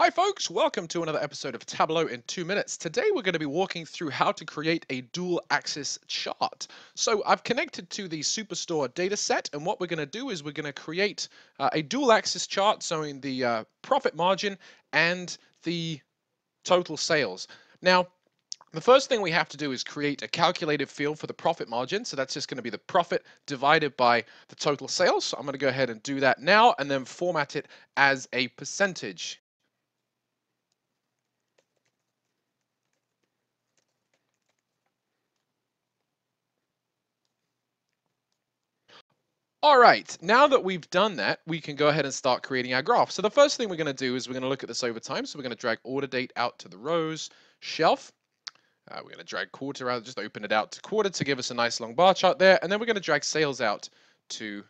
Hi folks, welcome to another episode of Tableau in 2 minutes. Today we're going to be walking through how to create a dual axis chart. So I've connected to the Superstore dataset and what we're going to do is we're going to create uh, a dual axis chart showing the uh, profit margin and the total sales. Now the first thing we have to do is create a calculated field for the profit margin. So that's just going to be the profit divided by the total sales. So I'm going to go ahead and do that now and then format it as a percentage. All right, now that we've done that, we can go ahead and start creating our graph. So the first thing we're going to do is we're going to look at this over time. So we're going to drag order date out to the rows shelf. Uh, we're going to drag quarter out, just open it out to quarter to give us a nice long bar chart there. And then we're going to drag sales out to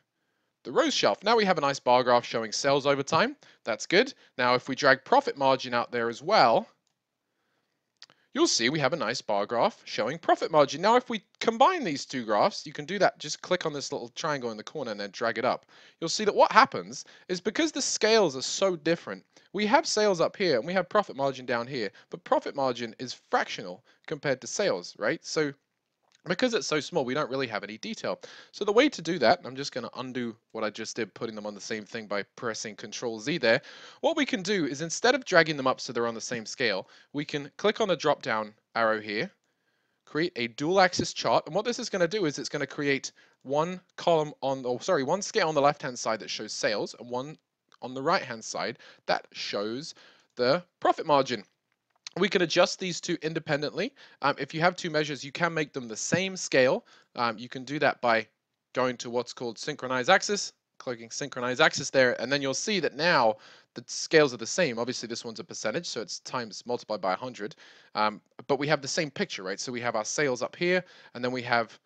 the rows shelf. Now we have a nice bar graph showing sales over time. That's good. Now if we drag profit margin out there as well, you'll see we have a nice bar graph showing profit margin. Now, if we combine these two graphs, you can do that. Just click on this little triangle in the corner and then drag it up. You'll see that what happens is because the scales are so different, we have sales up here and we have profit margin down here, but profit margin is fractional compared to sales, right? So because it's so small, we don't really have any detail. So the way to do that, I'm just going to undo what I just did, putting them on the same thing by pressing Control Z there. What we can do is instead of dragging them up so they're on the same scale, we can click on the drop down arrow here, create a dual axis chart. And what this is going to do is it's going to create one column on, oh, sorry, one scale on the left hand side that shows sales and one on the right hand side that shows the profit margin. We can adjust these two independently. Um, if you have two measures, you can make them the same scale. Um, you can do that by going to what's called synchronize axis, clicking synchronize axis there, and then you'll see that now the scales are the same. Obviously, this one's a percentage, so it's times multiplied by 100. Um, but we have the same picture, right? So we have our sales up here, and then we have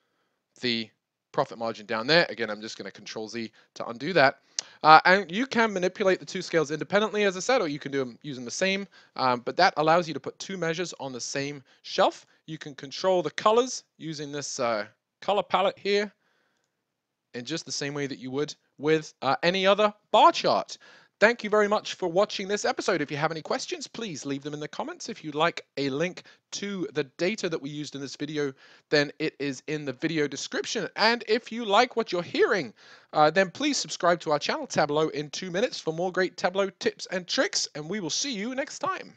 the profit margin down there. Again, I'm just going to control Z to undo that. Uh, and you can manipulate the two scales independently, as I said, or you can do them using the same, um, but that allows you to put two measures on the same shelf. You can control the colors using this uh, color palette here in just the same way that you would with uh, any other bar chart. Thank you very much for watching this episode. If you have any questions, please leave them in the comments. If you'd like a link to the data that we used in this video, then it is in the video description. And if you like what you're hearing, uh, then please subscribe to our channel, Tableau in two minutes, for more great Tableau tips and tricks. And we will see you next time.